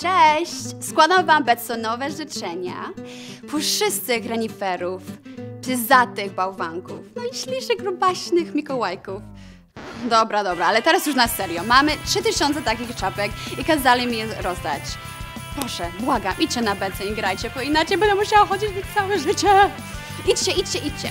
Cześć! Składam wam betsonowe życzenia puszystych reniferów, pyzatych bałwanków, no i ślicznych, grubaśnych mikołajków. Dobra, dobra, ale teraz już na serio. Mamy 3000 takich czapek i kazali mi je rozdać. Proszę, błagam, idźcie na becę i grajcie, bo inaczej będę musiała chodzić w całe życie. Idźcie, idźcie, idźcie.